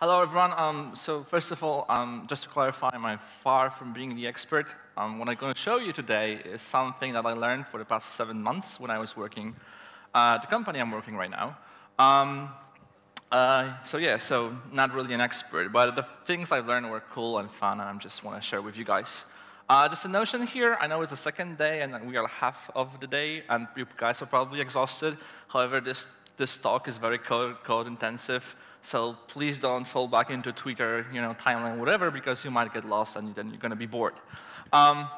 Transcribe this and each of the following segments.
Hello, everyone. Um, so first of all, um, just to clarify, I'm far from being the expert. Um, what I'm going to show you today is something that I learned for the past seven months when I was working uh, at the company I'm working right now. Um, uh, so yeah, so not really an expert, but the things I've learned were cool and fun, and I just want to share with you guys. Uh, just a notion here, I know it's the second day, and we are half of the day, and you guys are probably exhausted. However, this, this talk is very code, code intensive. So please don't fall back into Twitter, you know, timeline, whatever, because you might get lost and then you're going to be bored. Um,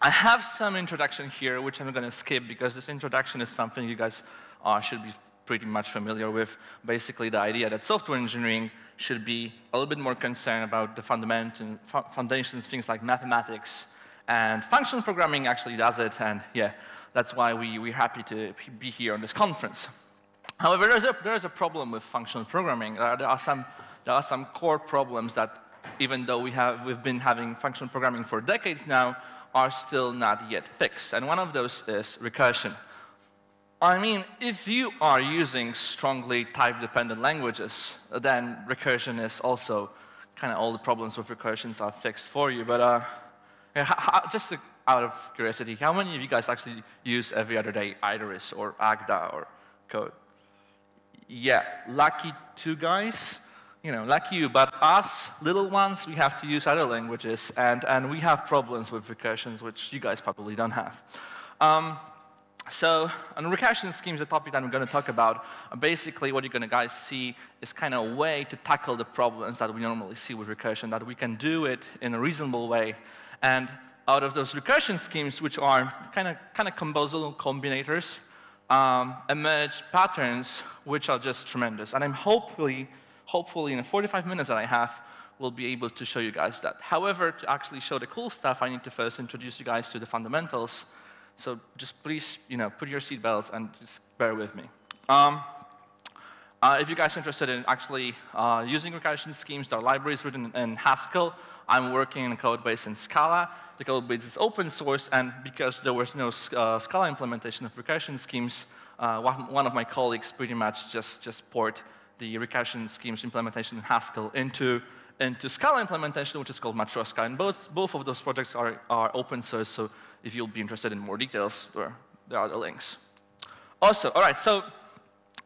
I have some introduction here, which I'm going to skip because this introduction is something you guys uh, should be pretty much familiar with. Basically, the idea that software engineering should be a little bit more concerned about the fundamental, foundations, things like mathematics, and functional programming actually does it, and yeah, that's why we, we're happy to be here on this conference. However, there's a, there's a problem with functional programming. Uh, there, are some, there are some core problems that, even though we have, we've been having functional programming for decades now, are still not yet fixed. And one of those is recursion. I mean, if you are using strongly type-dependent languages, then recursion is also kind of all the problems with recursions are fixed for you. But uh, just out of curiosity, how many of you guys actually use every other day Idris or Agda or code? Yeah, lucky two guys, you know, lucky you. But us, little ones, we have to use other languages, and, and we have problems with recursions, which you guys probably don't have. Um, so, on recursion schemes, the topic that I'm going to talk about, uh, basically what you're going to guys see is kind of a way to tackle the problems that we normally see with recursion, that we can do it in a reasonable way. And out of those recursion schemes, which are kind of kind of composable combinators, um, emerge patterns which are just tremendous. And I'm hopefully, hopefully in the 45 minutes that I have, will be able to show you guys that. However, to actually show the cool stuff, I need to first introduce you guys to the fundamentals. So just please, you know, put your seatbelts and just bear with me. Um, uh, if you guys are interested in actually uh, using recursion schemes, there are libraries written in Haskell. I'm working in a code base in Scala. The code base is open source, and because there was no uh, Scala implementation of recursion schemes, uh, one, of my colleagues pretty much just, just the recursion schemes implementation in Haskell into, into Scala implementation, which is called Matryoshka. And both, both of those projects are, are open source, so if you'll be interested in more details, there, there are the links. Also, all right, so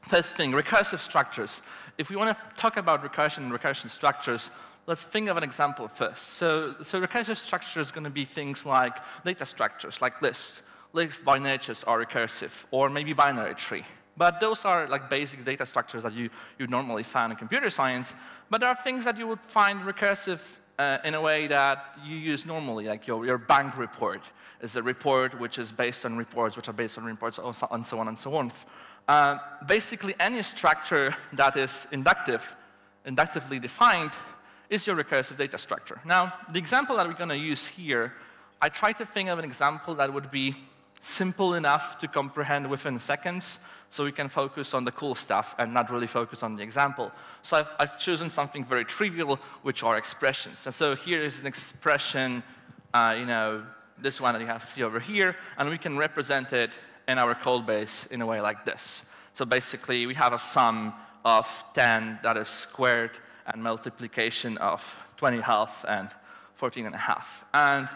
first thing, recursive structures. If we want to talk about recursion and recursion structures, let's think of an example first. So, so recursive structure is going to be things like data structures, like lists. Lists by nature are recursive, or maybe binary tree. But those are like basic data structures that you, you normally find in computer science. But there are things that you would find recursive uh, in a way that you use normally, like your, your bank report is a report which is based on reports, which are based on reports, and so on and so on. Uh, basically, any structure that is inductive, inductively defined is your recursive data structure. Now, the example that we're going to use here, I try to think of an example that would be simple enough to comprehend within seconds, so we can focus on the cool stuff and not really focus on the example. So I've, I've chosen something very trivial, which are expressions. And so here is an expression, uh, you know, this one that you have see over here, and we can represent it in our code base in a way like this. So basically, we have a sum of 10 that is squared and multiplication of 20 half and 14 and a half. And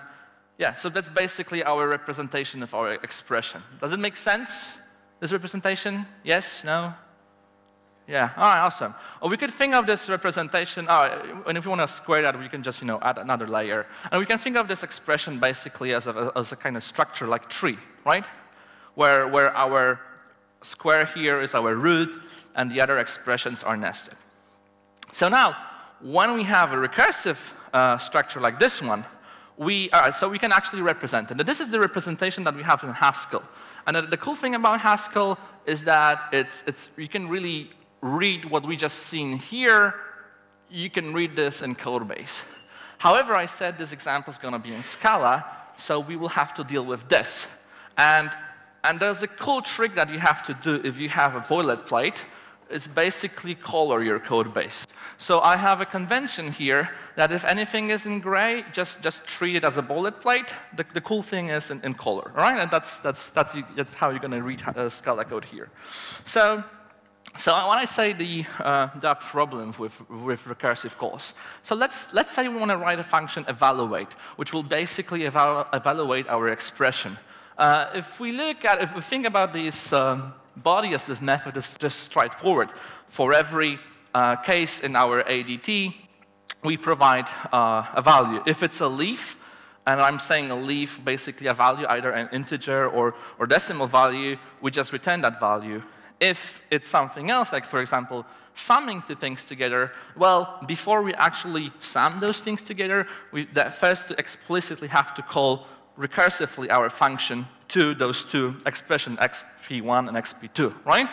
yeah, so that's basically our representation of our expression. Does it make sense, this representation? Yes? No? Yeah, all right, awesome. Or we could think of this representation, oh, and if you want to square that, we can just, you know, add another layer. And we can think of this expression basically as a, as a kind of structure like tree, right? Where, where our square here is our root, and the other expressions are nested. So now, when we have a recursive uh, structure like this one, we, uh, so we can actually represent it. And this is the representation that we have in Haskell. And the cool thing about Haskell is that it's, it's, you can really read what we just seen here. You can read this in Codebase. However, I said this example is going to be in Scala, so we will have to deal with this. And, and there's a cool trick that you have to do if you have a boilerplate, is basically color your code base. So I have a convention here that if anything is in gray, just, just treat it as a boilerplate. The, the cool thing is in, in color, right? And that's, that's, that's, that's how you're going to read uh, Scala code here. So so when I say the, uh, there are problems with, with recursive calls, so let's, let's say we want to write a function evaluate, which will basically eval evaluate our expression. Uh, if we look at, if we think about this um, body as this method is just straightforward. For every uh, case in our ADT, we provide uh, a value. If it's a leaf, and I'm saying a leaf, basically a value, either an integer or, or decimal value, we just return that value. If it's something else, like for example, summing two things together, well, before we actually sum those things together, we first explicitly have to call recursively our function to those two expressions, xp1 and xp2, right?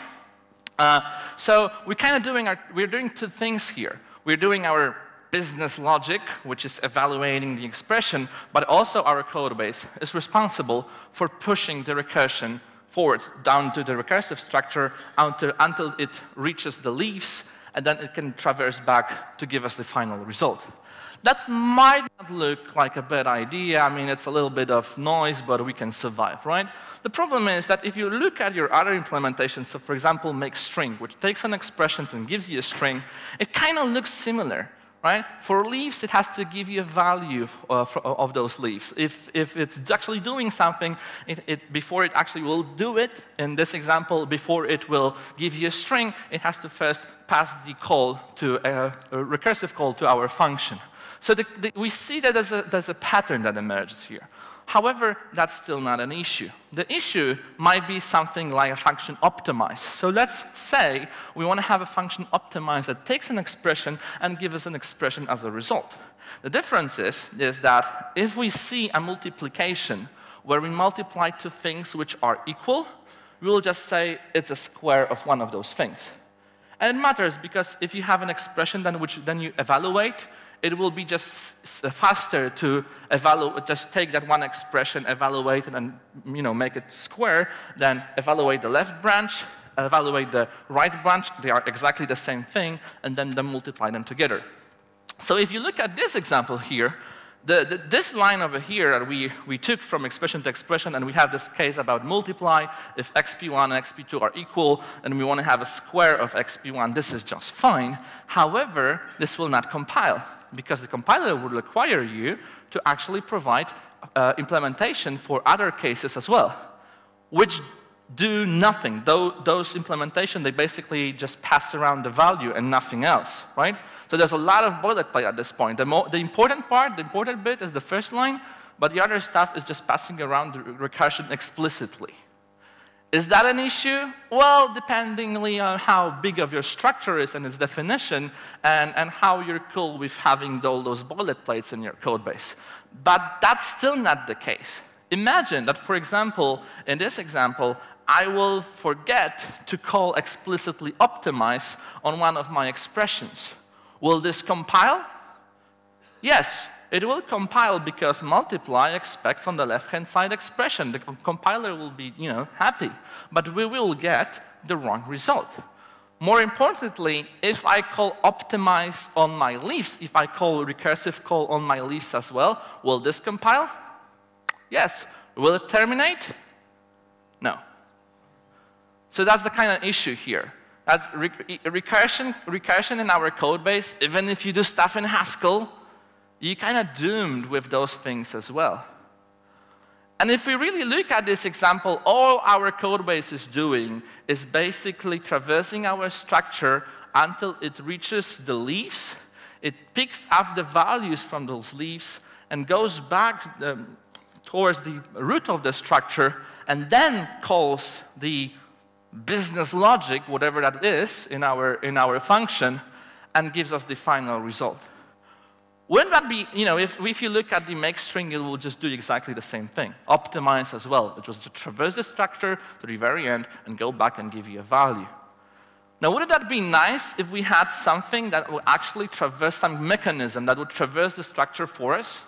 Uh, so we're kind of doing our, we're doing two things here. We're doing our business logic, which is evaluating the expression, but also our code base is responsible for pushing the recursion forwards down to the recursive structure until, until it reaches the leaves, and then it can traverse back to give us the final result. That might not look like a bad idea. I mean, it's a little bit of noise, but we can survive, right? The problem is that if you look at your other implementations, so for example, make string, which takes an expression and gives you a string, it kind of looks similar right? For leaves, it has to give you a value uh, of those leaves. If, if it's actually doing something, it, it, before it actually will do it, in this example, before it will give you a string, it has to first pass the call to a, a recursive call to our function. So the, the, we see that there's a, there's a pattern that emerges here. However, that's still not an issue. The issue might be something like a function optimized. So let's say we want to have a function optimized that takes an expression and gives us an expression as a result. The difference is, is that if we see a multiplication where we multiply two things which are equal, we'll just say it's a square of one of those things. And it matters because if you have an expression then which then you evaluate, it will be just faster to evaluate, just take that one expression, evaluate it, and you know, make it square, than evaluate the left branch, evaluate the right branch. They are exactly the same thing, and then, then multiply them together. So if you look at this example here, the, the, this line over here that we, we took from expression to expression, and we have this case about multiply. If xp1 and xp2 are equal, and we want to have a square of xp1, this is just fine. However, this will not compile because the compiler would require you to actually provide uh, implementation for other cases as well, which do nothing. Those implementation, they basically just pass around the value and nothing else, right? So there's a lot of boilerplate at this point. The, the important part, the important bit is the first line, but the other stuff is just passing around the recursion explicitly. Is that an issue? Well, depending on how big of your structure is and its definition, and, and how you're cool with having all those boilerplates in your code base. But that's still not the case. Imagine that, for example, in this example, I will forget to call explicitly optimize on one of my expressions. Will this compile? Yes, it will compile because multiply expects on the left-hand side expression. The compiler will be, you know, happy. But we will get the wrong result. More importantly, if I call optimize on my leaves, if I call recursive call on my leaves as well, will this compile? Yes. Will it terminate? No. So that's the kind of issue here. That recursion, recursion in our code base, even if you do stuff in Haskell, you're kind of doomed with those things as well. And if we really look at this example, all our code base is doing is basically traversing our structure until it reaches the leaves. It picks up the values from those leaves and goes back um, towards the root of the structure and then calls the business logic, whatever that is, in our, in our function and gives us the final result. Wouldn't that be, you know, if, if you look at the make string, it will just do exactly the same thing. Optimize as well. It was to traverse the structure to the very end and go back and give you a value. Now, wouldn't that be nice if we had something that would actually traverse some mechanism that would traverse the structure for us?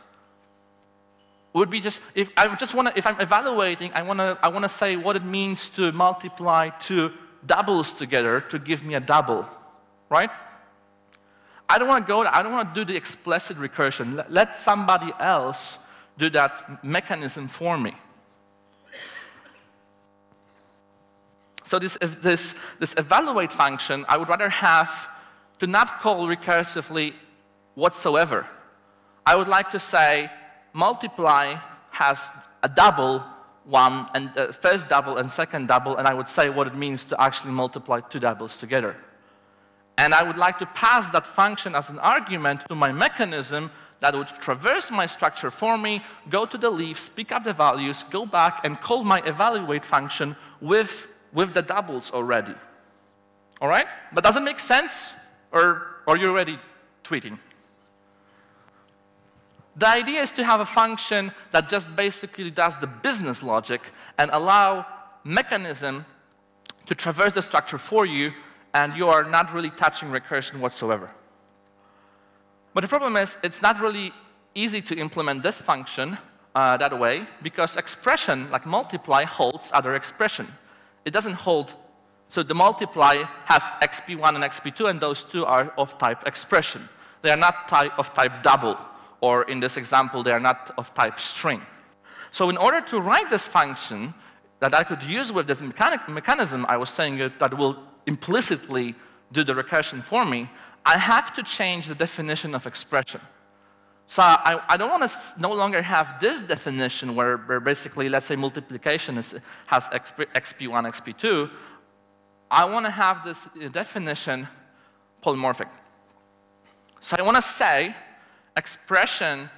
Would be just, if I just want to, if I'm evaluating, I want to, I want to say what it means to multiply two doubles together to give me a double, right? I don't want to go, I don't want to do the explicit recursion. Let somebody else do that mechanism for me. So this, this, this evaluate function, I would rather have to not call recursively whatsoever. I would like to say multiply has a double one, and uh, first double and second double, and I would say what it means to actually multiply two doubles together. And I would like to pass that function as an argument to my mechanism that would traverse my structure for me, go to the leaves, pick up the values, go back, and call my evaluate function with, with the doubles already. All right? But does it make sense? Or, or are you already tweeting? The idea is to have a function that just basically does the business logic and allow mechanism to traverse the structure for you, and you are not really touching recursion whatsoever. But the problem is, it's not really easy to implement this function uh, that way because expression, like multiply, holds other expression. It doesn't hold, so the multiply has xp1 and xp2, and those two are of type expression. They are not of type double or in this example, they are not of type string. So in order to write this function that I could use with this mechanic mechanism I was saying that will implicitly do the recursion for me, I have to change the definition of expression. So I, I don't want to no longer have this definition where, where basically, let's say multiplication is, has XP, XP1, XP2. I want to have this definition polymorphic. So I want to say expression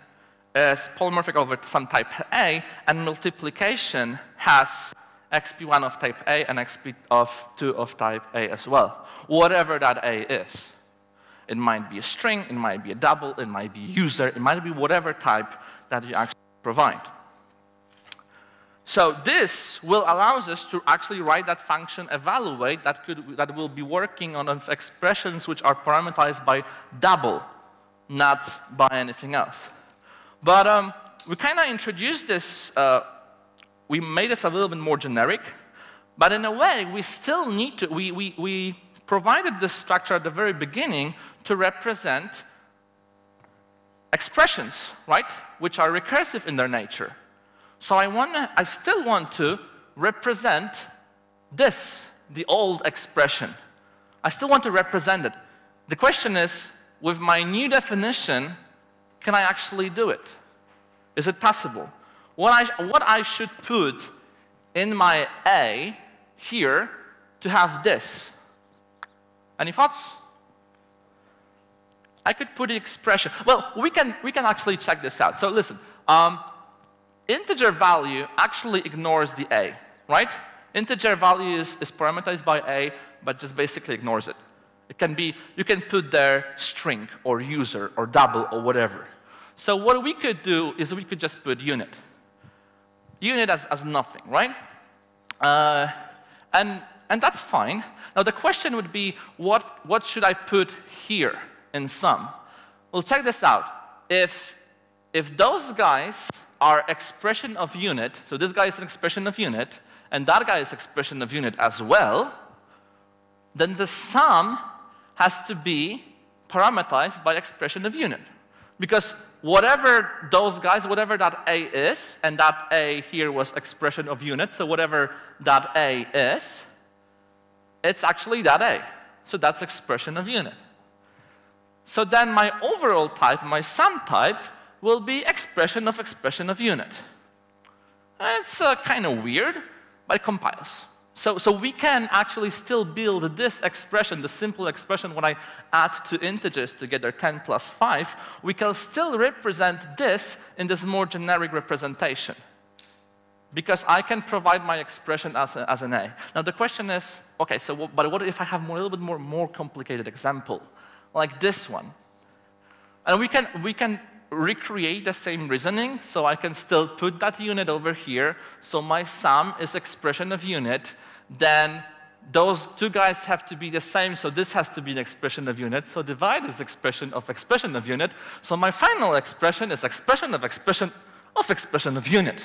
is polymorphic over some type A, and multiplication has xp1 of type A and xp of 2 of type A as well, whatever that A is. It might be a string, it might be a double, it might be a user, it might be whatever type that you actually provide. So this will allow us to actually write that function evaluate that, could, that will be working on expressions which are parameterized by double not by anything else. But um, we kind of introduced this, uh, we made this a little bit more generic, but in a way, we still need to, we, we, we provided this structure at the very beginning to represent expressions, right, which are recursive in their nature. So I, wanna, I still want to represent this, the old expression. I still want to represent it. The question is, with my new definition, can I actually do it? Is it possible? What I, what I should put in my A here to have this? Any thoughts? I could put the expression. Well, we can, we can actually check this out. So listen, um, integer value actually ignores the A, right? Integer value is, is parameterized by A, but just basically ignores it. It can be, you can put there string or user or double or whatever. So what we could do is we could just put unit. Unit as, as nothing, right? Uh, and, and that's fine. Now the question would be, what, what should I put here in sum? Well, check this out. If, if those guys are expression of unit, so this guy is an expression of unit, and that guy is expression of unit as well, then the sum has to be parameterized by expression of unit. Because whatever those guys, whatever that A is, and that A here was expression of unit, so whatever that A is, it's actually that A. So that's expression of unit. So then my overall type, my sum type, will be expression of expression of unit. And it's uh, kind of weird, but it compiles. So, so we can actually still build this expression, the simple expression when I add two integers together, 10 plus 5, we can still represent this in this more generic representation. Because I can provide my expression as, a, as an A. Now the question is, okay, so but what if I have more, a little bit more, more complicated example, like this one? And we can, we can recreate the same reasoning, so I can still put that unit over here, so my sum is expression of unit, then those two guys have to be the same, so this has to be an expression of unit, so divide is expression of expression of unit, so my final expression is expression of expression of expression of unit,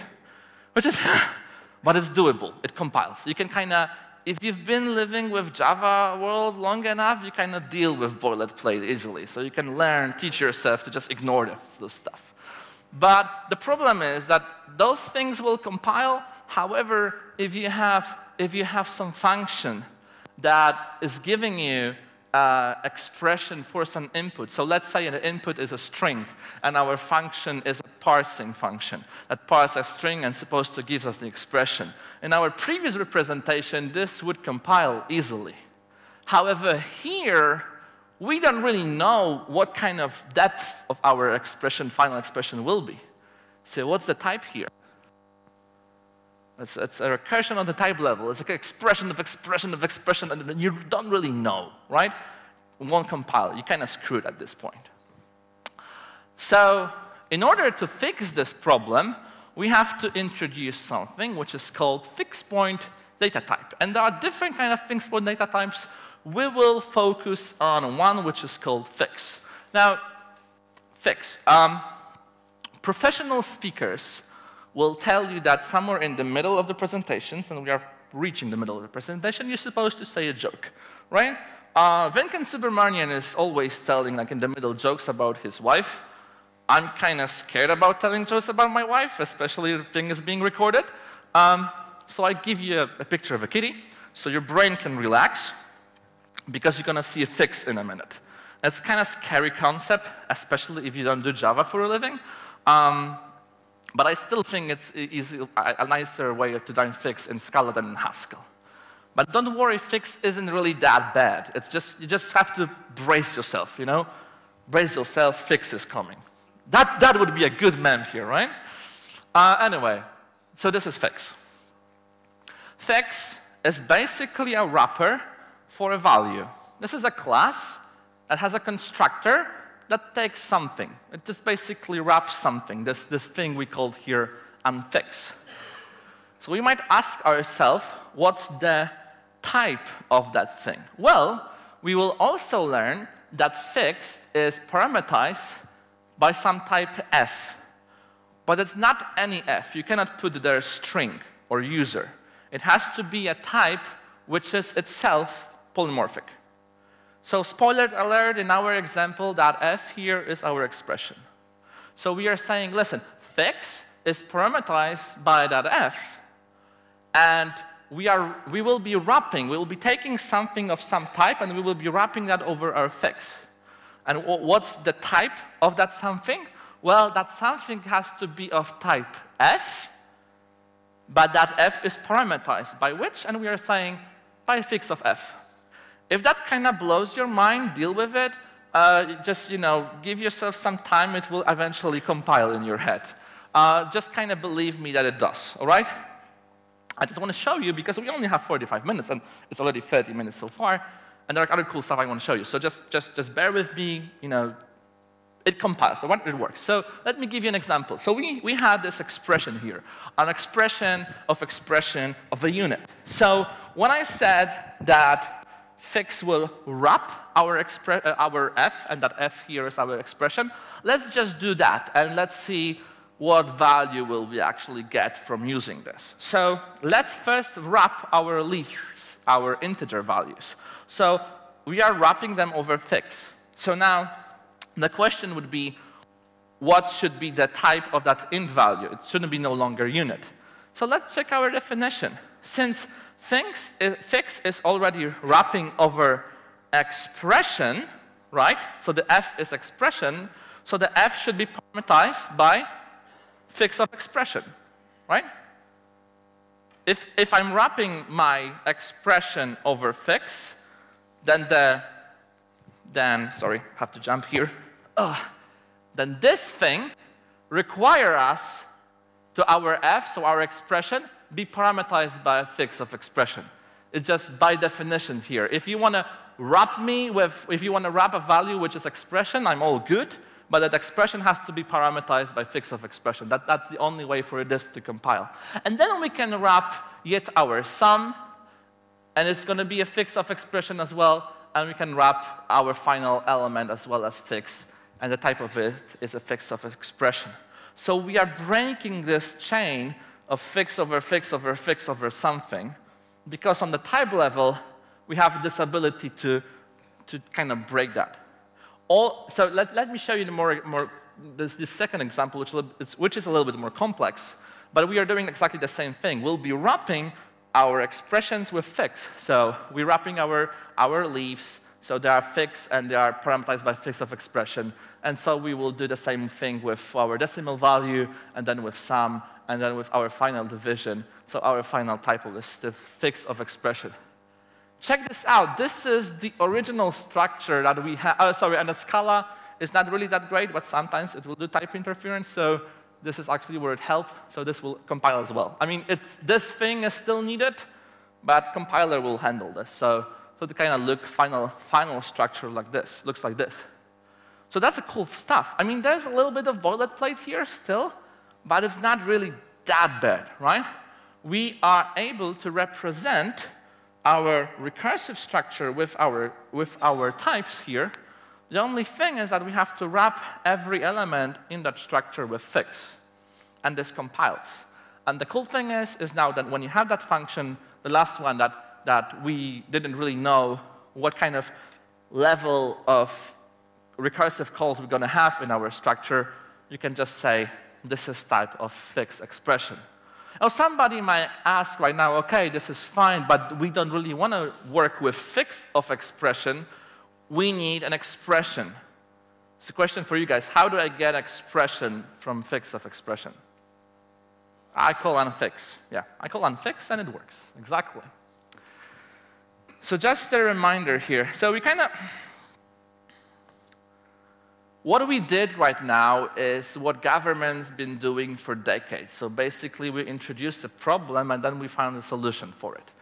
which is, but it's doable, it compiles. You can kind of if you've been living with Java world long enough, you kind of deal with boilerplate easily. So you can learn, teach yourself to just ignore the, stuff. But the problem is that those things will compile. However, if you have if you have some function that is giving you uh, expression for some input. So let's say the input is a string, and our function is a parsing function that parses a string and supposed to give us the expression. In our previous representation, this would compile easily. However, here, we don't really know what kind of depth of our expression, final expression will be. So what's the type here? It's, it's, a recursion on the type level. It's like an expression of expression of expression, and you don't really know, right? One compile. You kind of screwed at this point. So, in order to fix this problem, we have to introduce something which is called fixed point data type. And there are different kind of fixed point data types. We will focus on one which is called fix. Now, fix. Um, professional speakers will tell you that somewhere in the middle of the presentations, and we are reaching the middle of the presentation, you're supposed to say a joke, right? Uh, Venkat Subramaniam is always telling, like in the middle, jokes about his wife. I'm kind of scared about telling jokes about my wife, especially if the thing is being recorded. Um, so I give you a, a picture of a kitty, so your brain can relax, because you're going to see a fix in a minute. It's kind of scary concept, especially if you don't do Java for a living. Um, but I still think it's easy, a nicer way to design fix in Scala than in Haskell. But don't worry, fix isn't really that bad. It's just, you just have to brace yourself, you know? Brace yourself, fix is coming. That, that would be a good meme here, right? Uh, anyway, so this is fix. Fix is basically a wrapper for a value. This is a class that has a constructor that takes something. It just basically wraps something, this, this thing we called here unfix. So we might ask ourselves, what's the type of that thing? Well, we will also learn that fix is parameterized by some type f. But it's not any f. You cannot put there string or user. It has to be a type which is itself polymorphic. So spoiler alert, in our example, that f here is our expression. So we are saying, listen, fix is parameterized by that f, and we, are, we will be wrapping, we will be taking something of some type, and we will be wrapping that over our fix. And what's the type of that something? Well, that something has to be of type f, but that f is parameterized by which? And we are saying by fix of f. If that kind of blows your mind, deal with it. Uh, just, you know, give yourself some time. It will eventually compile in your head. Uh, just kind of believe me that it does, all right? I just want to show you because we only have 45 minutes and it's already 30 minutes so far. And there are other cool stuff I want to show you. So just, just, just bear with me, you know, it compiles, so it works. So let me give you an example. So we, we had this expression here, an expression of expression of a unit. So when I said that fix will wrap our, uh, our f, and that f here is our expression. Let's just do that, and let's see what value will we actually get from using this. So let's first wrap our leaves, our integer values. So we are wrapping them over fix. So now the question would be, what should be the type of that int value? It shouldn't be no longer unit. So let's check our definition. Since Fix is, fix is already wrapping over expression, right? So the f is expression, so the f should be parameterized by fix of expression, right? If, if I'm wrapping my expression over fix, then the, then, sorry, have to jump here. Ugh. Then this thing require us to our f, so our expression, be parameterized by a fix of expression. It's just by definition here. If you want to wrap me with, if you want to wrap a value which is expression, I'm all good, but that expression has to be parameterized by fix of expression. That, that's the only way for this to compile. And then we can wrap yet our sum, and it's going to be a fix of expression as well, and we can wrap our final element as well as fix, and the type of it is a fix of expression. So we are breaking this chain of fix over fix over fix over something, because on the type level, we have this ability to, to kind of break that. All, so let, let me show you the more, more this, this second example, which, which is a little bit more complex, but we are doing exactly the same thing. We'll be wrapping our expressions with fix. So we're wrapping our, our leaves, so they are fixed and they are parameterized by fix of expression. And so we will do the same thing with our decimal value, and then with sum, and then with our final division. So our final typo is the fix of expression. Check this out. This is the original structure that we have. Oh, uh, sorry, and the Scala is not really that great, but sometimes it will do type inference. So this is actually where it helps. So this will compile as well. I mean, it's, this thing is still needed, but compiler will handle this. So, so the kind of look final, final structure like this, looks like this. So that's a cool stuff. I mean, there's a little bit of boilerplate here still, but it's not really that bad, right? We are able to represent our recursive structure with our, with our types here. The only thing is that we have to wrap every element in that structure with fix, and this compiles. And the cool thing is, is now that when you have that function, the last one that, that we didn't really know what kind of level of recursive calls we're going to have in our structure, you can just say, this is type of fixed expression. Now, somebody might ask right now, okay, this is fine, but we don't really want to work with fix of expression. We need an expression. It's a question for you guys. How do I get expression from fix of expression? I call unfix. Yeah, I call unfix and it works. Exactly. So just a reminder here. So we kind of what we did right now is what government's been doing for decades. So basically, we introduced a problem and then we found a solution for it.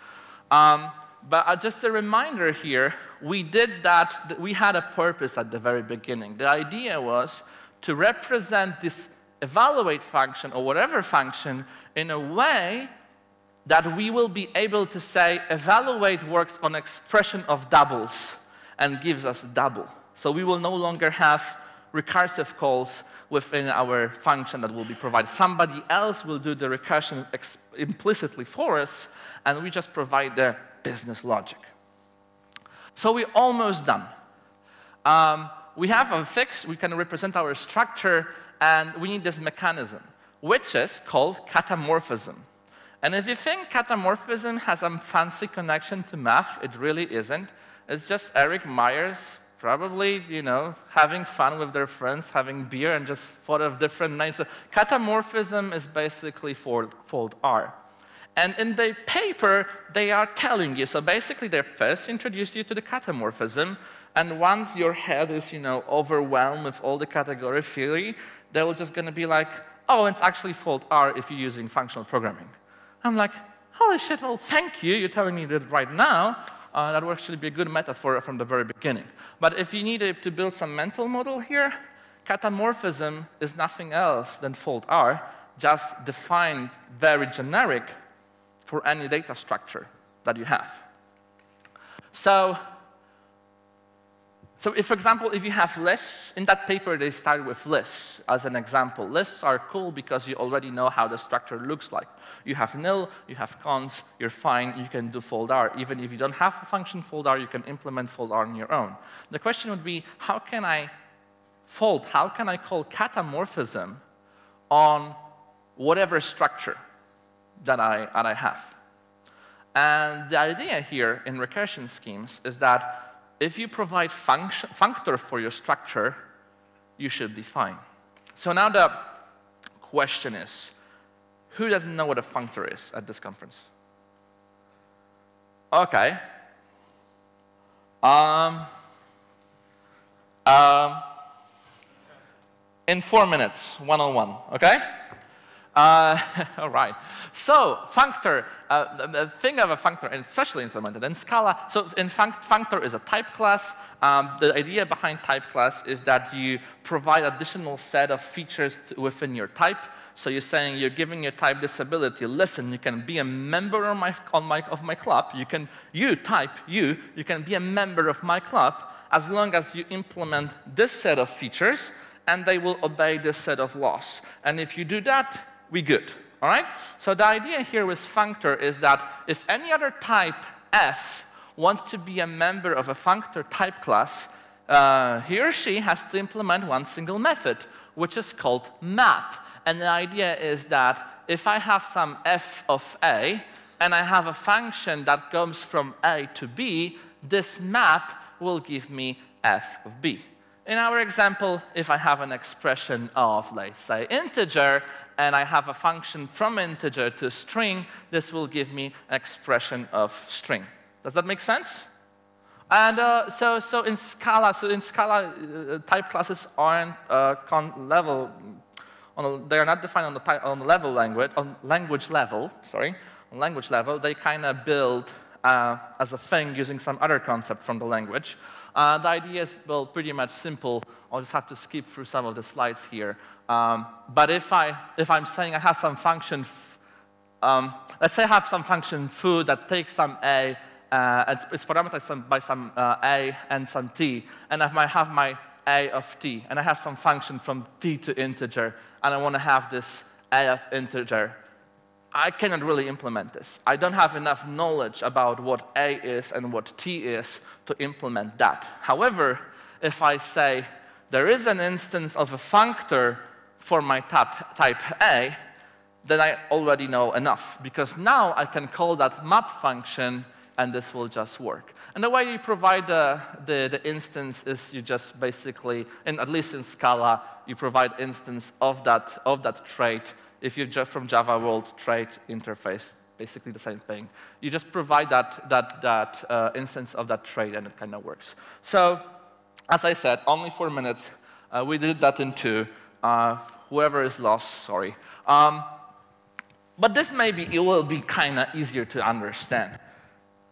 Um, but uh, just a reminder here, we did that, we had a purpose at the very beginning. The idea was to represent this evaluate function or whatever function in a way that we will be able to say evaluate works on expression of doubles and gives us double. So we will no longer have recursive calls within our function that will be provided. Somebody else will do the recursion implicitly for us, and we just provide the business logic. So we're almost done. Um, we have a fix, we can represent our structure, and we need this mechanism, which is called catamorphism. And if you think catamorphism has some fancy connection to math, it really isn't. It's just Erik Meijer probably, you know, having fun with their friends, having beer, and just thought of different names. Catamorphism is basically fold, fold R. And in the paper, they are telling you, so basically they first introduced you to the catamorphism, and once your head is, you know, overwhelmed with all the category theory, they're just gonna be like, oh, it's actually fold R if you're using functional programming. I'm like, holy shit, well, thank you, you're telling me that right now, uh, that would actually be a good metaphor from the very beginning. But if you need to build some mental model here, catamorphism is nothing else than fold R, just defined very generic for any data structure that you have. So so if, for example, if you have lists, in that paper they start with lists as an example. Lists are cool because you already know how the structure looks like. You have nil, you have cons, you're fine, you can do fold R. Even if you don't have a function fold R, you can implement fold R on your own. The question would be, how can I fold, how can I call catamorphism on whatever structure that I, that I have? And the idea here in recursion schemes is that if you provide function, functor for your structure, you should be fine. So now the question is, who doesn't know what a functor is at this conference? Okay. Um, um, in four minutes, one-on-one, okay? Uh, all right. So functor, uh, the thing of a functor, especially implemented in Scala. So in func functor is a type class. Um, the idea behind type class is that you provide additional set of features within your type. So you're saying you're giving your type this ability. Listen, you can be a member of my, my, of my club. You can, you type, you, you can be a member of my club as long as you implement this set of features and they will obey this set of laws. And if you do that, we good. All right? So the idea here with functor is that if any other type f wants to be a member of a functor type class, uh, he or she has to implement one single method, which is called map. And the idea is that if I have some f of a, and I have a function that goes from A to B, this map will give me f of b. In our example, if I have an expression of, let's say, integer, and I have a function from integer to string, this will give me an expression of string. Does that make sense? And uh, so, so in Scala, so in Scala, uh, type classes aren't uh, level, a, they are not defined on the, type, on the level language, on language level, sorry, on language level. They kind of build uh, as a thing using some other concept from the language. Uh, the idea is, well, pretty much simple. I'll just have to skip through some of the slides here. Um, but if, I, if I'm saying I have some function, um, let's say I have some function foo that takes some a uh, it's, parameterized by some uh, a and some t, and I might have my a of t, and I have some function from t to integer, and I want to have this a of integer. I cannot really implement this. I don't have enough knowledge about what a is and what t is to implement that. However, if I say there is an instance of a functor for my type, type a, then I already know enough, because now I can call that map function and this will just work. And the way you provide the, the, the, instance is you just basically, and at least in Scala, you provide instance of that, of that trait. If you're just from Java world trait interface, basically the same thing. You just provide that, that, that uh, instance of that trait and it kind of works. So, as I said, only four minutes. Uh, we did that in two. Uh, whoever is lost, sorry. Um, but this maybe it will be kind of easier to understand.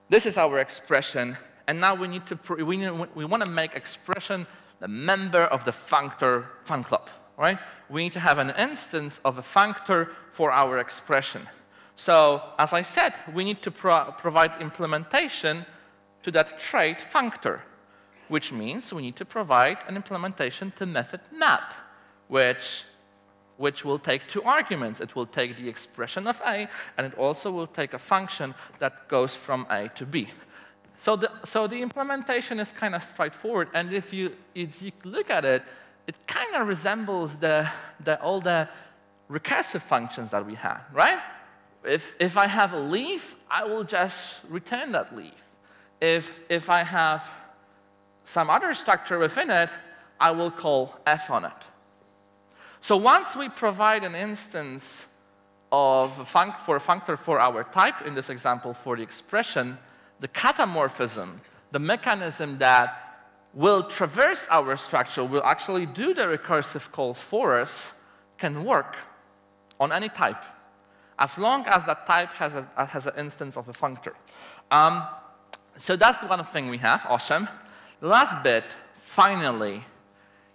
This is our expression, and now we need to we, we want to make expression the member of the functor fun club, right? We need to have an instance of a functor for our expression. So, as I said, we need to pro provide implementation to that trait functor, which means we need to provide an implementation to method map, which which will take two arguments. It will take the expression of A, and it also will take a function that goes from A to B. So the, so the implementation is kind of straightforward, and if you, if you look at it, it kind of resembles the, the, all the recursive functions that we had, right? If, if I have a leaf, I will just return that leaf. If, if I have some other structure within it, I will call f on it. So once we provide an instance of a func for a functor for our type, in this example for the expression, the catamorphism, the mechanism that will traverse our structure, will actually do the recursive calls for us, can work on any type, as long as that type has, a, has an instance of a functor. Um, so that's one thing we have, awesome. The last bit, finally,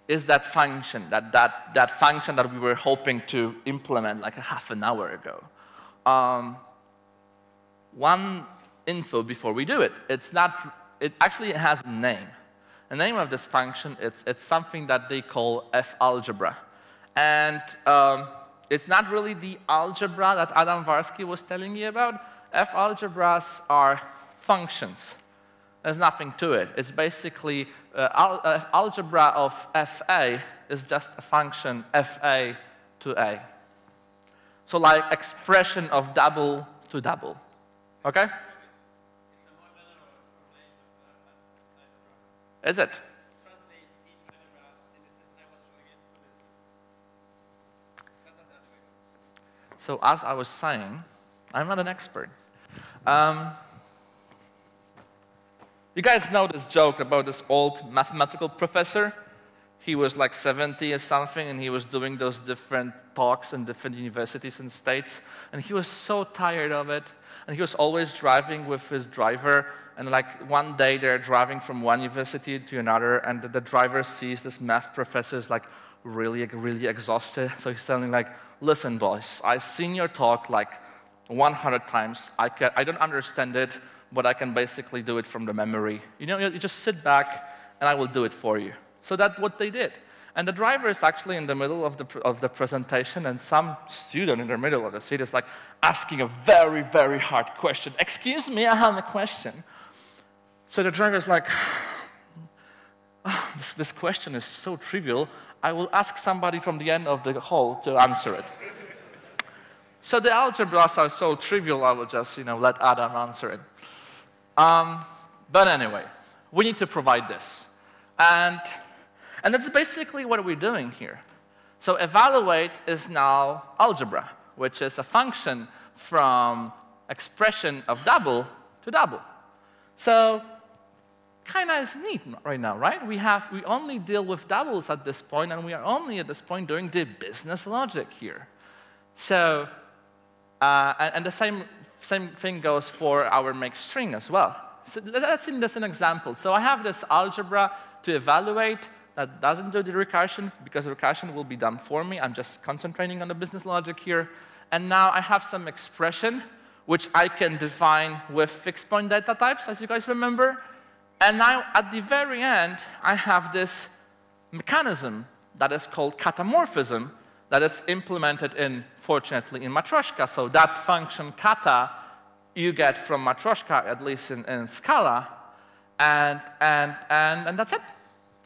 is that function, that, that, that function that we were hoping to implement like a half an hour ago. Um, one info before we do it. It's not, it actually has a name. The name of this function, it's, it's something that they call f-algebra. And um, it's not really the algebra that Adam Warski was telling you about. F-algebras are functions. There's nothing to it. It's basically uh, al uh, algebra of FA is just a function FA to A. So like expression of double to double. Okay? Is it? So as I was saying, I'm not an expert. Um, you guys know this joke about this old mathematical professor? He was like 70 or something, and he was doing those different talks in different universities and states. And he was so tired of it. And he was always driving with his driver. And like one day they're driving from one university to another, and the, the driver sees this math professor is like really, really exhausted. So he's telling like, listen, boys, I've seen your talk like 100 times. I, can, I don't understand it but I can basically do it from the memory. You know, you just sit back and I will do it for you. So that's what they did. And the driver is actually in the middle of the, of the presentation, and some student in the middle of the seat is like asking a very, very hard question. Excuse me, I have a question. So the driver is like, oh, this, this question is so trivial, I will ask somebody from the end of the hall to answer it. So the algebras are so trivial, I will just you know, let Adam answer it. Um, but anyway, we need to provide this. And, and that's basically what we're doing here. So evaluate is now algebra, which is a function from expression of double to double. So kind of is neat right now, right? We, have, we only deal with doubles at this point, and we are only at this point doing the business logic here. So, uh, and, the same, same thing goes for our make string as well. So let's see this an example. So I have this algebra to evaluate that doesn't do the recursion because recursion will be done for me. I'm just concentrating on the business logic here. And now I have some expression which I can define with fixed point data types, as you guys remember. And now at the very end, I have this mechanism that is called catamorphism that is implemented in, fortunately, in Matryoshka. So that function cata you get from Matryoshka, at least in, in Scala, and, and, and, and that's it.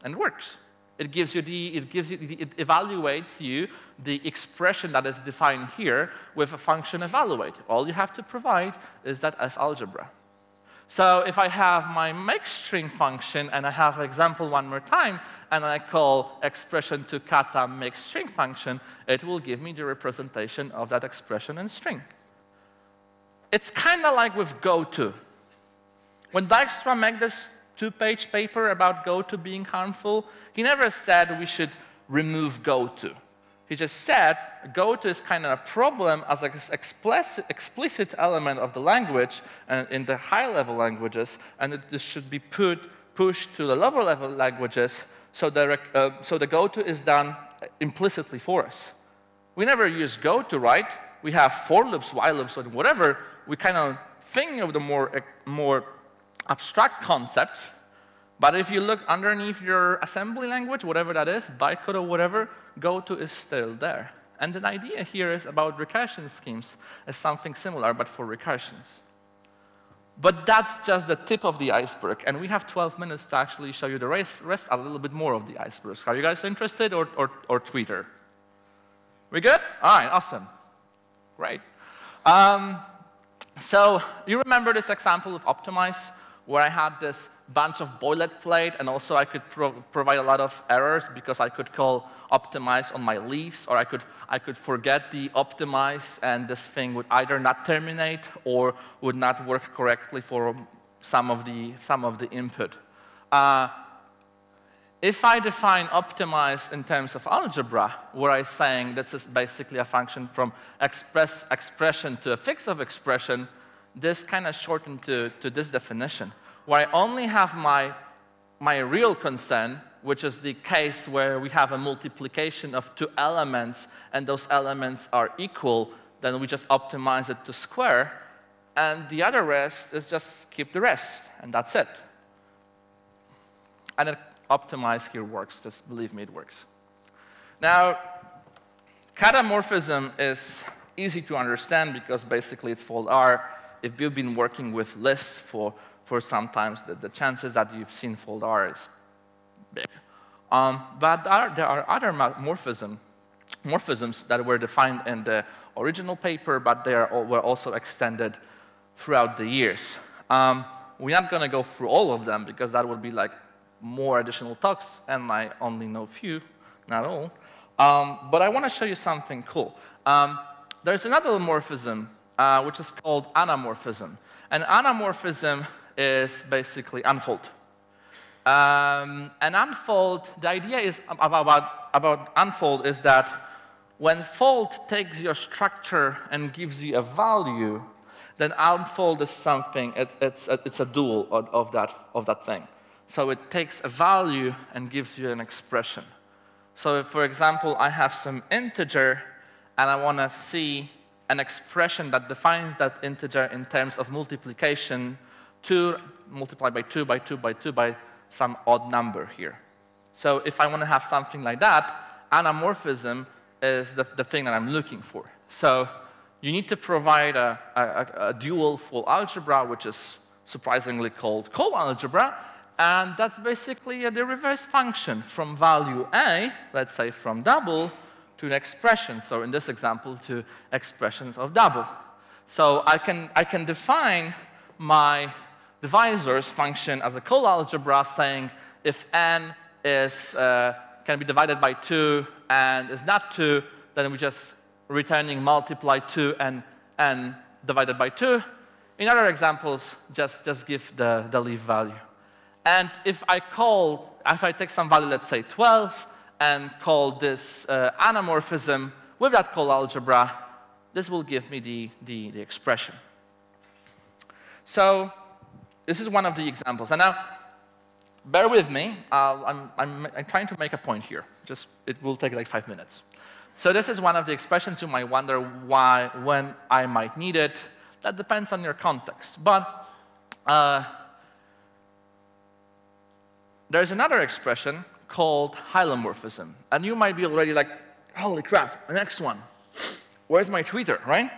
And it works. It gives you the, it gives you, it evaluates you the expression that is defined here with a function evaluate. All you have to provide is that F algebra. So if I have my make string function and I have an example one more time and I call expression to cata make string function, it will give me the representation of that expression in string. It's kind of like with goto. When Dijkstra made this two-page paper about goto being harmful, he never said we should remove goto. He just said goto is kind of a problem as an explicit, explicit element of the language and in the high-level languages, and this should be put, pushed to the lower-level languages so the, uh, so the goto is done implicitly for us. We never use goto, right? We have for loops, while loops, or whatever. We kind of think of the more, more abstract concept, But if you look underneath your assembly language, whatever that is, bytecode or whatever, goto is still there. And the idea here is about recursion schemes as something similar, but for recursions. But that's just the tip of the iceberg, and we have 12 minutes to actually show you the rest, rest a little bit more of the iceberg. Are you guys interested, or, or, or Twitter? We good? All right, awesome. Great. Um, so you remember this example of Optimize? Where I had this bunch of boilerplate, and also I could pro provide a lot of errors because I could call optimize on my leaves, or I could, I could forget the optimize, and this thing would either not terminate or would not work correctly for some of the, some of the input. Uh, if I define optimize in terms of algebra, where I'm saying this is basically a function from express expression to a fix of expression, this kind of shortened to, to this definition, where I only have my, my real constant, which is the case where we have a multiplication of two elements, and those elements are equal, then we just optimize it to square, and the other rest is just keep the rest, and that's it. And it, optimize here works, just believe me, it works. Now, catamorphism is easy to understand because basically it's fold R if you've been working with lists for, for some times, the, the chances that you've seen fold R is big. Um, but there are, there are other morphism, morphisms that were defined in the original paper, but they are, were also extended throughout the years. Um, we're not going to go through all of them because that would be like more additional talks, and I only know a few, not all. Um, but I want to show you something cool. Um, there's another morphism uh, which is called anamorphism. And anamorphism is basically unfold. Um, and unfold, the idea is about, about unfold is that when fold takes your structure and gives you a value, then unfold is something, it, it's, a, it's a dual of, of, that, of that thing. So it takes a value and gives you an expression. So if, for example, I have some integer and I want to see an expression that defines that integer in terms of multiplication, 2 multiplied by 2 by 2 by 2 by some odd number here. So if I want to have something like that, anamorphism is the, the thing that I'm looking for. So you need to provide a, a, a dual full algebra, which is surprisingly called coalgebra, and that's basically the reverse function from value a, let's say from double, to an expression. So in this example, to expressions of double. So I can, I can define my divisors function as a coalgebra saying if n is, uh, can be divided by 2 and is not 2, then we just returning multiply 2 and n divided by 2. In other examples, just, just give the, the leaf value. And if I call, if I take some value, let's say 12, and call this uh, anamorphism with that coalgebra, this will give me the, the, the expression. So this is one of the examples. And now, bear with me. I'm, I'm, I'm trying to make a point here. Just, it will take like five minutes. So this is one of the expressions you might wonder why, when I might need it. That depends on your context. But uh, there's another expression called hylomorphism. And you might be already like, holy crap, the next one. Where's my tweeter, right?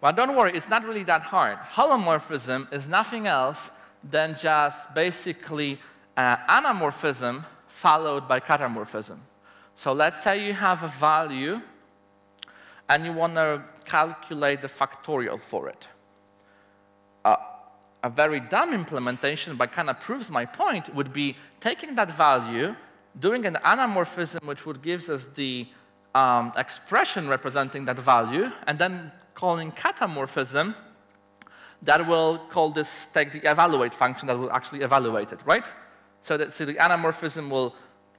But don't worry, it's not really that hard. Hylomorphism is nothing else than just basically uh, anamorphism followed by catamorphism. So let's say you have a value and you want to calculate the factorial for it. Uh, a very dumb implementation, but kind of proves my point, would be taking that value, doing an anamorphism, which would give us the um, expression representing that value, and then calling catamorphism that will call this, take the evaluate function that will actually evaluate it, right? So, that, so the anamorphism will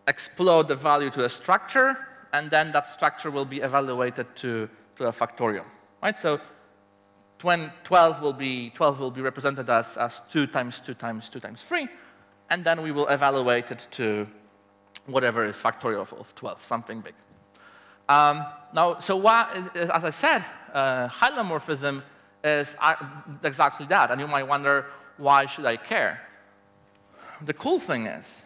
explode the value to a structure, and then that structure will be evaluated to, to a factorial, right? So 12 will be, 12 will be represented as, as 2 times 2 times 2 times 3, and then we will evaluate it to whatever is factorial of 12, something big. Um, now, so why, as I said, uh, hylomorphism is uh, exactly that, and you might wonder, why should I care? The cool thing is,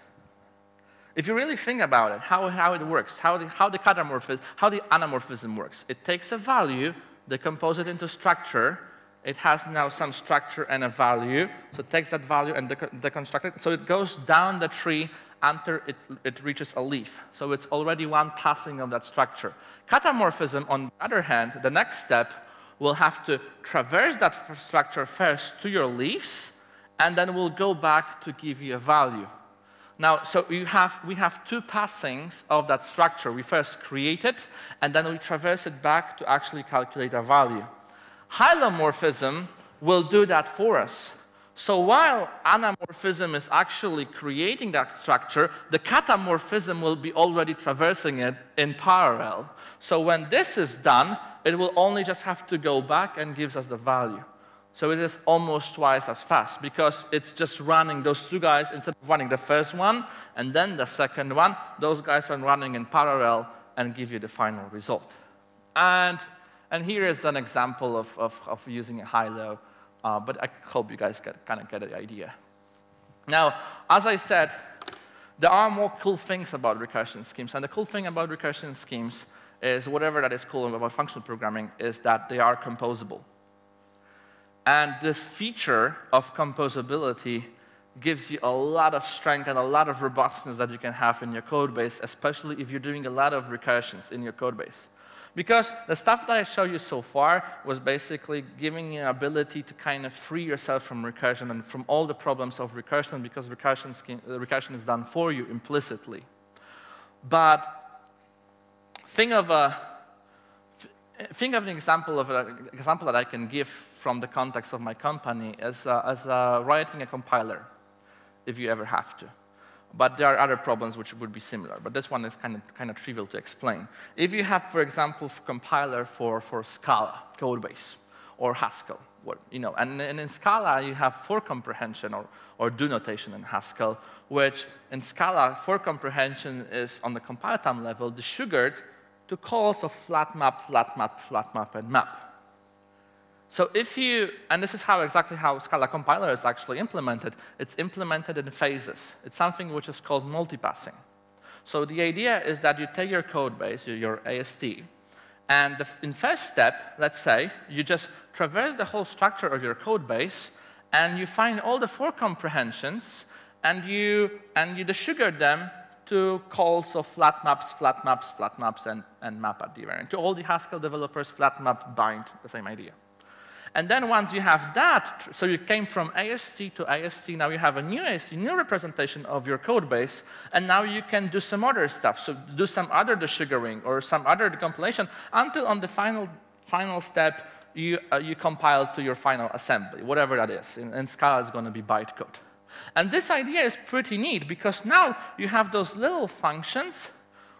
if you really think about it, how, how it works, how the, how the catamorphism, how the anamorphism works, it takes a value, decomposes it into structure, it has now some structure and a value, so it takes that value and deconstructs it. So it goes down the tree until it, it reaches a leaf. So it's already one passing of that structure. Catamorphism, on the other hand, the next step will have to traverse that structure first to your leaves, and then we'll go back to give you a value. Now, so have, we have two passings of that structure. We first create it, and then we traverse it back to actually calculate a value. Hylomorphism will do that for us. So while anamorphism is actually creating that structure, the catamorphism will be already traversing it in parallel. So when this is done, it will only just have to go back and gives us the value. So it is almost twice as fast because it's just running those two guys instead of running the first one and then the second one, those guys are running in parallel and give you the final result. And, and here is an example of, of, of using a hylo, uh, but I hope you guys get, kind of get the idea. Now, as I said, there are more cool things about recursion schemes. And the cool thing about recursion schemes is whatever that is cool about functional programming is that they are composable. And this feature of composability gives you a lot of strength and a lot of robustness that you can have in your code base, especially if you're doing a lot of recursions in your code base. Because the stuff that I showed you so far was basically giving you an ability to kind of free yourself from recursion and from all the problems of recursion because recursion, scheme, recursion is done for you implicitly. But think of, a, think of an example of an example that I can give from the context of my company as, uh, as uh, writing a compiler, if you ever have to. But there are other problems which would be similar. But this one is kind of, kind of trivial to explain. If you have, for example, compiler for, for Scala code base or Haskell, what, you know, and, and, in Scala you have for comprehension or, or do notation in Haskell, which in Scala for comprehension is on the compile time level desugared to calls of flat map, flat map, flat map, and map. So if you, and this is how exactly how Scala compiler is actually implemented, it's implemented in phases. It's something which is called multipassing. So the idea is that you take your code base, your AST, and the, in first step, let's say, you just traverse the whole structure of your code base, and you find all the for comprehensions, and you, and you desugar them to calls of flat maps, flat maps, flat maps, and, and map at the variant. To all the Haskell developers, flat map bind, the same idea. And then once you have that, so you came from AST to AST, now you have a new AST, new representation of your code base, and now you can do some other stuff. So do some other desugaring or some other compilation until on the final, final step, you, uh, you compile to your final assembly, whatever that is. In, in Scala, it's going to be bytecode. And this idea is pretty neat because now you have those little functions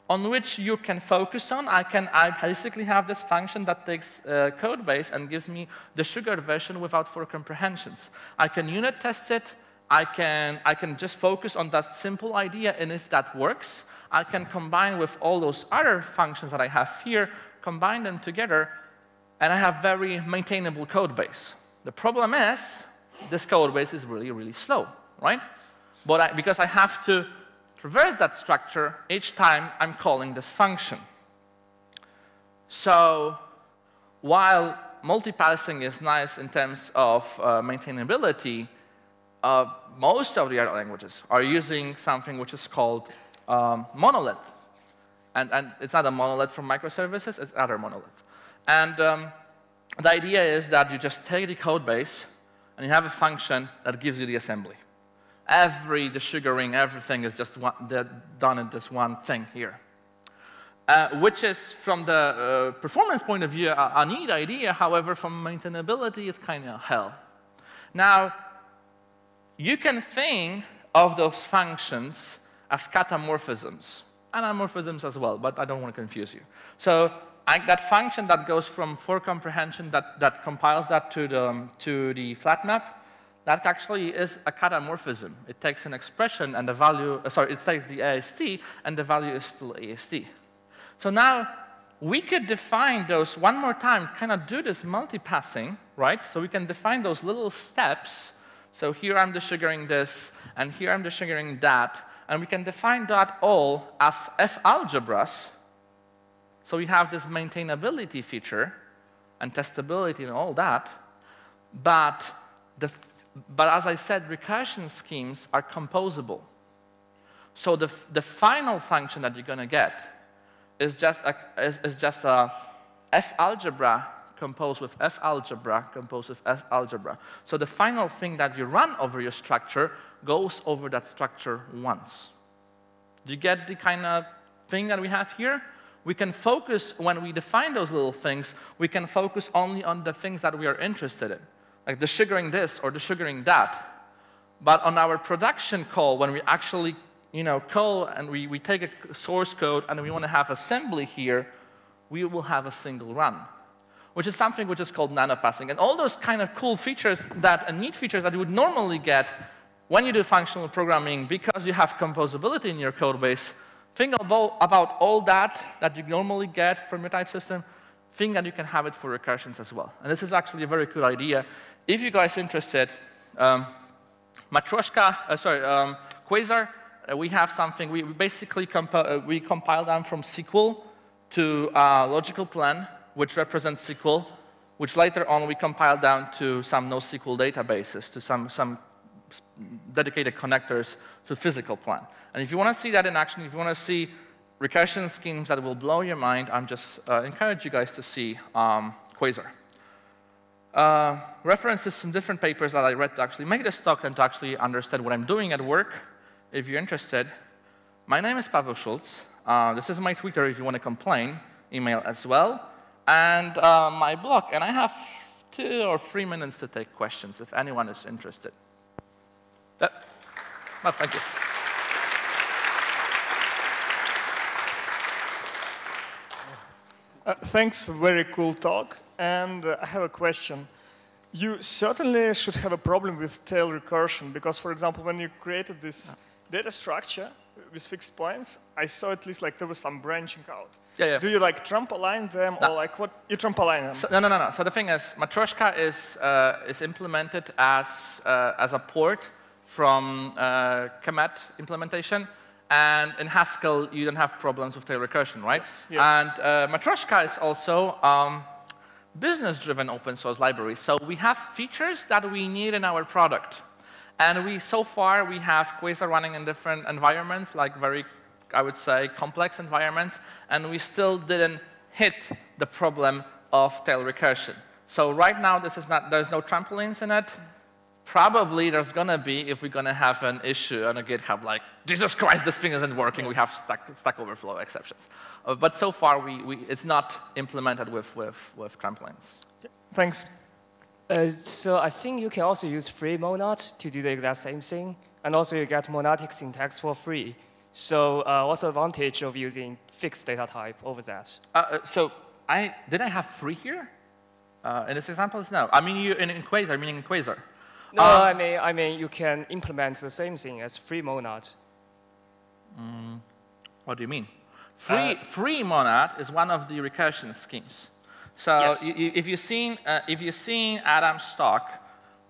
on which you can focus on. I can I basically have this function that takes uh, code base and gives me the sugar version without for comprehensions. I can unit test it. I can, I can just focus on that simple idea, and if that works, I can combine with all those other functions that I have here, combine them together, and I have very maintainable code base. The problem is, this code base is really, really slow right? But I, because I have to traverse that structure each time I'm calling this function. So while multipassing is nice in terms of uh, maintainability, uh, most of the other languages are using something which is called um, monolith. And, and, it's not a monolith from microservices, it's other monolith. And um, the idea is that you just take the code base and you have a function that gives you the assembly. Every desugaring, everything is just one, done in this one thing here. Uh, which is, from the uh, performance point of view, a, a, neat idea. However, from maintainability, it's kind of hell. Now, you can think of those functions as catamorphisms, anamorphisms as well, but I don't want to confuse you. So I, that function that goes from for comprehension that, that compiles that to the, um, to the flat map that actually is a catamorphism. It takes an expression and the value, uh, sorry, it takes the AST and the value is still AST. So now we could define those one more time, kind of do this multipassing, right? So we can define those little steps. So here I'm desugaring this, and here I'm desugaring that, and we can define that all as F-algebras. So we have this maintainability feature and testability and all that, but the but as I said, recursion schemes are composable. So the, the final function that you're going to get is just a, is, is just a F algebra composed with F algebra composed with F algebra. So the final thing that you run over your structure goes over that structure once. Do you get the kind of thing that we have here? We can focus, when we define those little things, we can focus only on the things that we are interested in like desugaring this or desugaring that. But on our production call, when we actually you know, call and we, we take a source code and we want to have assembly here, we will have a single run, which is something which is called nanopassing. And all those kind of cool features that, and neat features that you would normally get when you do functional programming because you have composability in your code base, think about, about all that that you normally get from your type system, think that you can have it for recursions as well. And this is actually a very good idea if you guys are interested, um, Matryoshka, uh, sorry, um, Quasar, uh, we have something, we basically comp uh, we compile them from SQL to a logical plan, which represents SQL, which later on we compile down to some NoSQL databases, to some, some dedicated connectors to physical plan. And if you want to see that in action, if you want to see recursion schemes that will blow your mind, I'm just uh, encourage you guys to see um, Quasar uh, references some different papers that I read to actually make this talk and to actually understand what I'm doing at work, if you're interested. My name is Paweł Szulc. Uh, this is my Twitter if you want to complain, email as well, and uh, my blog. And I have two or three minutes to take questions if anyone is interested. Well, thank you. Uh, thanks, very cool talk. And uh, I have a question. You certainly should have a problem with tail recursion because, for example, when you created this data structure with fixed points, I saw at least like there was some branching out. Yeah, yeah. Do you like trampoline them no. or like what? You trampoline them? So, no, no, no, no. So the thing is, Matryoshka is, uh, is implemented as, uh, as a port from uh, Kmett implementation. And in Haskell, you don't have problems with tail recursion, right? Yes. And uh, Matryoshka is also um, business-driven open source library. So we have features that we need in our product. And we, so far, we have Quasar running in different environments, like very I would say, complex environments, and we still didn't hit the problem of tail recursion. So right now, this is not, there's no trampolines in it. Probably there's gonna be if we're gonna have an issue on a GitHub like, Jesus Christ, this thing isn't working, we have Stack, stack Overflow exceptions. Uh, but so far, we, we, it's not implemented with, with, with trampolines. Thanks. Uh, so I think you can also use free monad to do the exact same thing. And also you get monadic syntax for free. So uh, what's the advantage of using fixed data type over that? Uh, uh so I, did I have free here? Uh, in this example, no. I mean, you, in, in Quasar, meaning in Quasar. No, uh, I mean, I mean, you can implement the same thing as free monad. Mm, what do you mean? Free, uh, free monad is one of the recursion schemes. So yes. you, if you've seen, uh, if you've seen Adam's talk,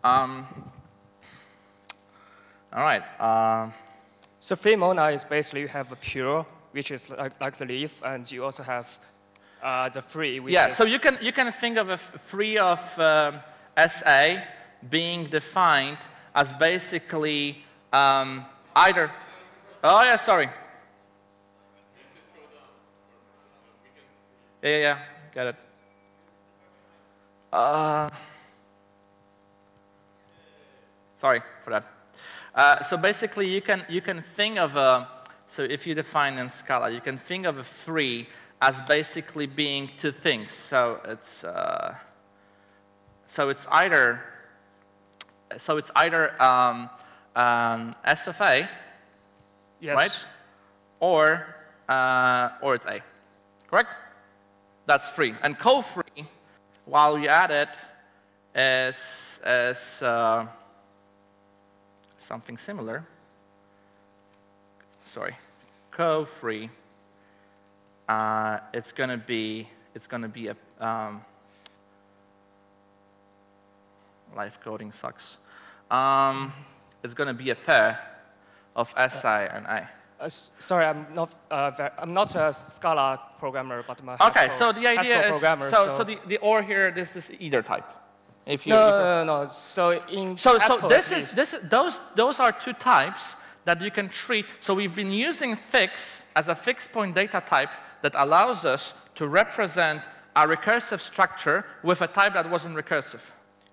um, all right. Uh, so free monad is basically you have a pure, which is like, like the leaf, and you also have uh, the free. yeah. so you can you can think of a free of um, SA being defined as basically um, either, oh yeah, sorry. Yeah, yeah, yeah, got it. Uh, sorry for that. Uh, so basically, you can, you can think of a, so if you define in Scala, you can think of a free as basically being two things. So it's, uh, so it's either so it's either um, um, SFA, yes. right, or uh, or it's A, correct? That's free. And co-free, while you add it, is is uh, something similar. Sorry, co-free. Uh, it's going to be it's going to be a um, live coding sucks. Um, it's going to be a pair of SI and I. Uh, sorry, I'm not. Uh, I'm not a Scala programmer, but I'm okay. Haskell, so the idea is so, so, so, the, the or here this this either type. If you, no, if no, no, no. So in so Haskell, so this is this those those are two types that you can treat. So we've been using fix as a fixed point data type that allows us to represent a recursive structure with a type that wasn't recursive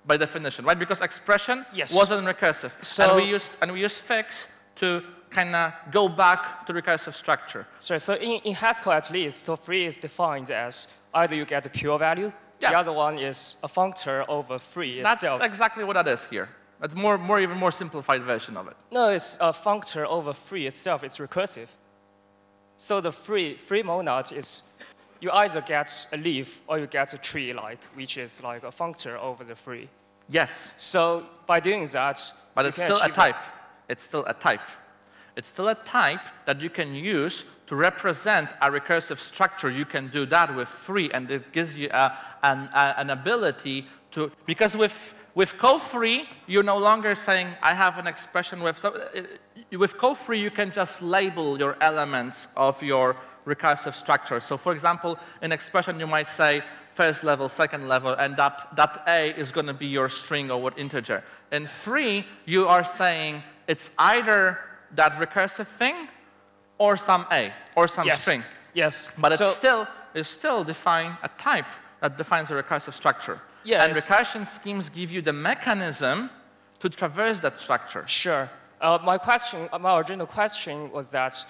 by definition, right? Because expression yes. wasn't recursive. So and we used and we used fix to kind of go back to recursive structure. Sorry, so in, in Haskell at least, so free is defined as either you get a pure value, yeah. the other one is a functor over free That's itself. That's exactly what that is here. It's more, more even more simplified version of it. No, it's a functor over free itself. It's recursive. So the free, free monad is you either get a leaf or you get a tree, like, which is like a functor over the free. Yes. So by doing that, but it's still a type. It's still a type. It's still a type that you can use to represent a recursive structure. You can do that with free, and it gives you a, an, a, an ability to, because with, with co-free, you're no longer saying, I have an expression with, so, uh, with co-free, you can just label your elements of your recursive structure. So for example, in expression, you might say first level, second level, and that, that A is going to be your string or what integer. In free, you are saying it's either that recursive thing or some A or some yes. string. Yes. But it's still, it's still define a type that defines a recursive structure. Yes. And recursion schemes give you the mechanism to traverse that structure. Sure. Uh, my question, my original question was that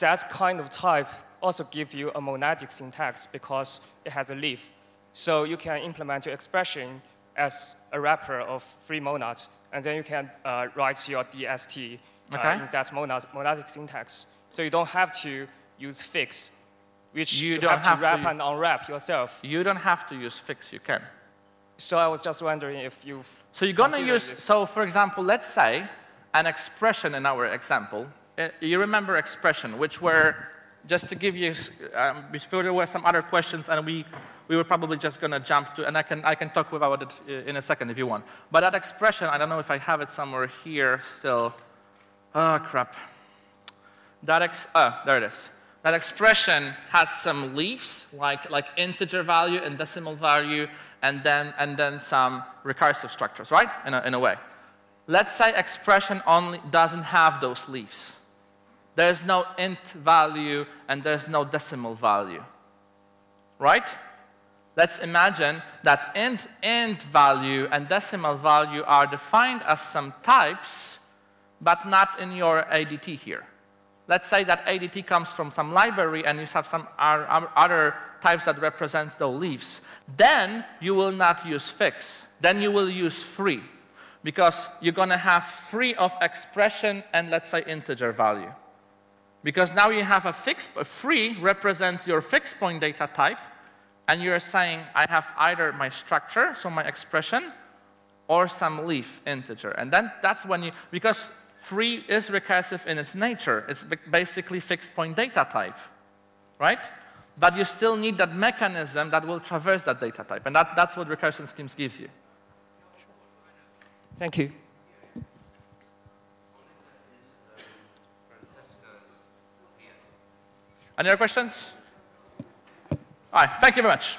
that kind of type also give you a monadic syntax because it has a leaf. So you can implement your expression as a wrapper of free monad, and then you can uh, write your DST uh, okay. in that monad, monadic syntax. So you don't have to use fix, which you, you don't have, have to wrap to, and unwrap yourself. You don't have to use fix, you can. So I was just wondering if you've So you're gonna use, this. so for example, let's say an expression in our example you remember expression, which were, just to give you, um, before there were some other questions, and we, we were probably just going to jump to, and I can, I can talk about it uh, in a second if you want. But that expression, I don't know if I have it somewhere here still. Oh, crap. That ex, oh, there it is. That expression had some leaves, like, like integer value and decimal value, and then, and then some recursive structures, right? In a, in a way. Let's say expression only doesn't have those leaves There's no int value and there's no decimal value. Right? Let's imagine that int, int value and decimal value are defined as some types, but not in your ADT here. Let's say that ADT comes from some library and you have some other types that represent the leaves. Then you will not use fix. Then you will use free because you're going to have free of expression and let's say integer value. Because now you have a fixed, a free represents your fixed point data type, and you're saying I have either my structure, so my expression, or some leaf integer. And then that's when you, because free is recursive in its nature, it's basically fixed point data type, right? But you still need that mechanism that will traverse that data type, and that, that's what recursion schemes gives you. Thank you. Any other questions? All right, thank you very much.